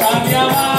Shamyama